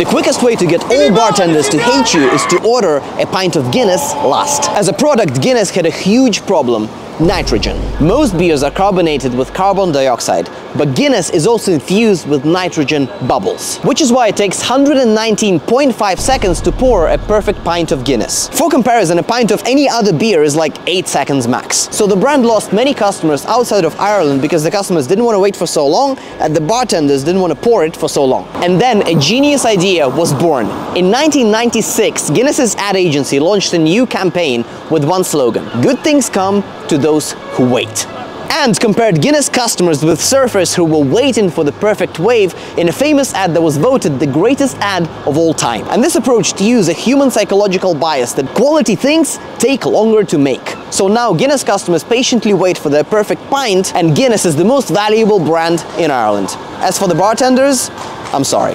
The quickest way to get all bartenders to hate you is to order a pint of Guinness last. As a product, Guinness had a huge problem nitrogen. Most beers are carbonated with carbon dioxide, but Guinness is also infused with nitrogen bubbles, which is why it takes 119.5 seconds to pour a perfect pint of Guinness. For comparison, a pint of any other beer is like 8 seconds max. So the brand lost many customers outside of Ireland because the customers didn't want to wait for so long and the bartenders didn't want to pour it for so long. And then a genius idea was born. In 1996, Guinness's ad agency launched a new campaign with one slogan, Good things come to those who wait and compared Guinness customers with surfers who were waiting for the perfect wave in a famous ad that was voted the greatest ad of all time. And this approach to use a human psychological bias that quality things take longer to make. So now Guinness customers patiently wait for their perfect pint and Guinness is the most valuable brand in Ireland. As for the bartenders, I'm sorry.